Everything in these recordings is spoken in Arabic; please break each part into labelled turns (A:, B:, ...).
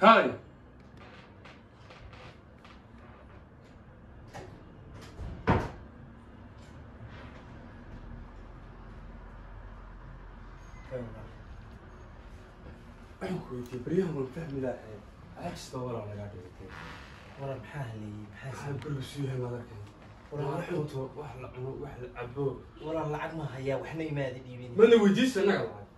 A: هاي
B: ولكن يجب
A: ان يكون هناك افضل من أجل ان يكون هناك افضل من أجل ان
B: يكون هناك افضل من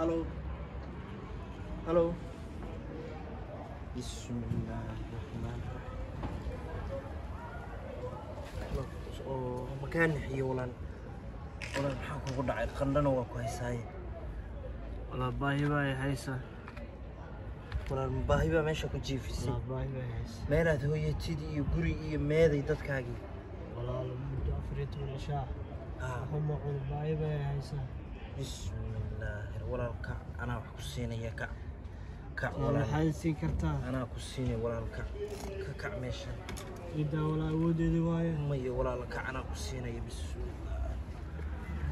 B: hayo walaal halo halo bismillaahi raxmaani raxiim oo makaa nixiyo walaan walaan maxaa kugu dhacay qandhana waa ku haysaaye
C: walaa baahi baa i haysa
B: walaan baahi baa meesha ku jiifisay
C: walaa baahi baa i haysa
B: meelaad hooyatid iyo guri iyo meeday dadkaagii
C: walaal muddo afar iyo toban ishaa
B: Ah,
C: waxuma cuno baahi baa i haysa
B: bismillaahi walaal kac anaa wax ku siinaya kac kac
C: waa
B: walaal
C: maxaad siin kartaa
B: anaa ku siinaya walaal kac ka kac meesha
C: cidaa walaa awoodeedi waaye
B: maya walaal kac anaa ku siinaya bismillah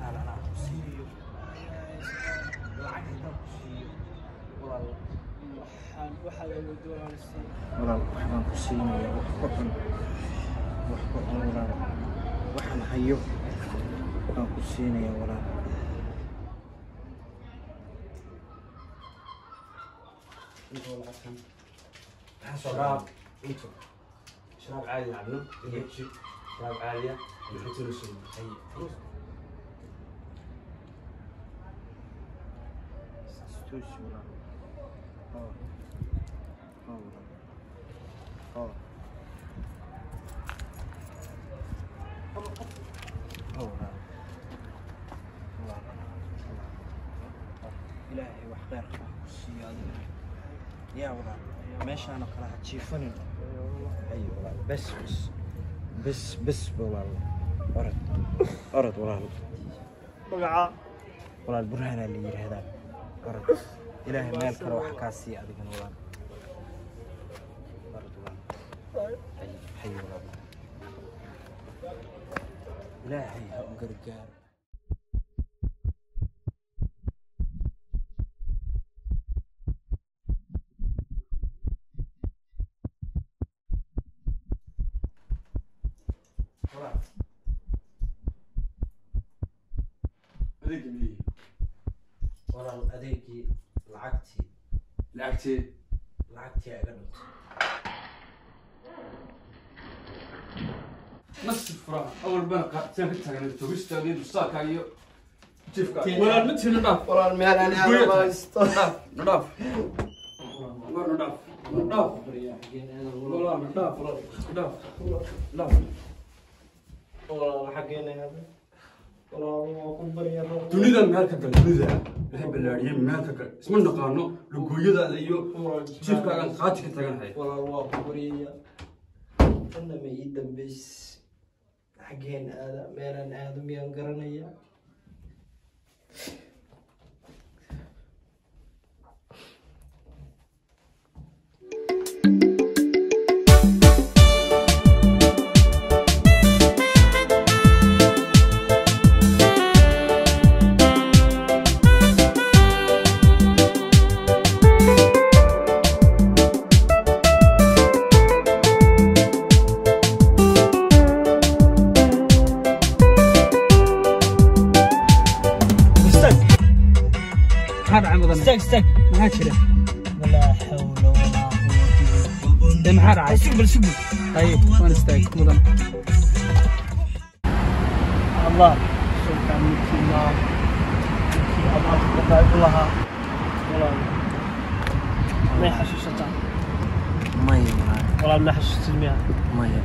B: walaal anaa ku siiyo lacag intaan ku siiyo walaal
C: waxaan waxaad awoodi walaal sii
B: walaal waxbaan ku siinaya wax ku cun wax ku cun walaal waxaan hayo baan ku siinaya walaal
A: inta lacagtan
B: maxaa soo
A: sharaab inta sharaab caadi cabno iyoji sharaab caadiya maxaatulasoo roos
B: Stuus walaal oo oo walaal oo oo walaal walaal ilaahay wax khayr qaba ha ku siiyo adiga يا والله ماشي أنا راح تشوفني أي والله اي والله بس بس بس بس والله أرد.
C: أرد
B: والله بقعه والله البرهان اللي يجي هذا. أرد. الهي مالك روح كاسي ادق والله أرد والله طيب. حي والله لا حي قرقار ilaahay ha u gargaaro walaal
A: adeega miyi
B: walaal adeegii lacagtii
A: lacagtee
B: lacagtii aga dhuntay
A: nasi furaha awal bana qaadisaan ka taagnay togistaada iyo dulsaarkaaga iyo jiifka
C: Tii-
A: walaal midtii na dhaaf
C: walaal meel aan
A: Guriga
C: aado
A: dunida meel ka gale dunida waxa ballaadhiyay meel ka isma naqaano lugooyadaada iyo jiifkaagan qaati ka
B: tagan ma ii dambays xageen aada meelaan aado miyaan garanaya
D: dhacay mudan
C: istaag istaag
D: maxaa jira
C: walaa xawla walaa quwata
D: dee maxaa dhacay
C: sug bal sug
D: haye waan istaag mudan
C: allah sulkaan midkii maa midkii abaalka ka qaadi lahaa walaal may xasuusataa
B: maya walaal
C: walaal ma xasuustid miya
B: maya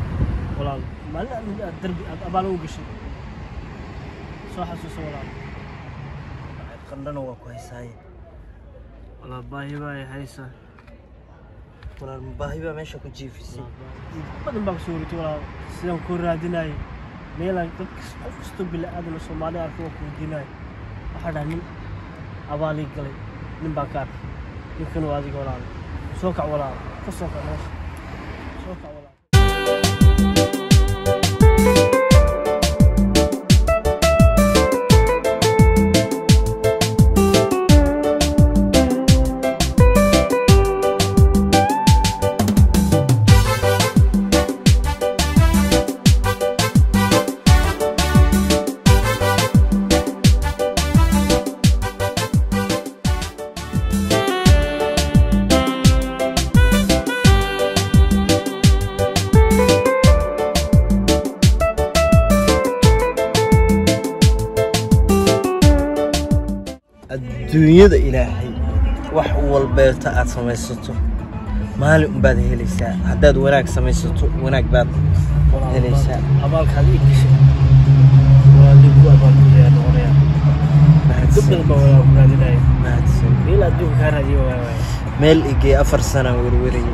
C: walaal maalin aad aad darbi aad abaal u gashay baa
B: walaal baahi baa meesha ku jiifisay
C: badan baa kusoo wareegtay walaal sidaan kuu raadinayay meelaan dadka qof kastoo bili aadana soomaali arka waa ku weydiinaya waxaa dhaha nin abaalii galay nin baan ka arkay ninkan waa adiga walaal soo kac walaal ka soo kac meesha
B: الدنيا إلهي وح والبيت أتسمي سطو ما لهم بعد هليسا عدد وناك سمي سطو
C: وناك بعد هليسا أبال خليك شيء والدكوا أبال كذا
B: نوريا
C: ما تسمع ما ولا أبغى
B: ذي
C: ما تسمع ميل أدو كارا جي
B: ميل إيجي أفر سنة وروري